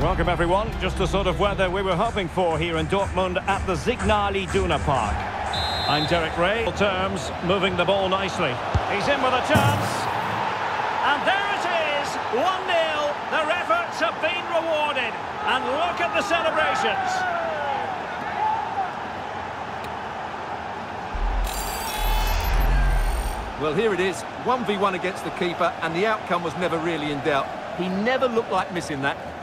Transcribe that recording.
Welcome everyone. Just the sort of weather we were hoping for here in Dortmund at the Signal Iduna Park. I'm Derek Ray. Terms, moving the ball nicely. He's in with a chance. And there it is, 1-0. Their efforts have been rewarded. And look at the celebrations. Well, here it is, 1v1 against the keeper, and the outcome was never really in doubt. He never looked like missing that.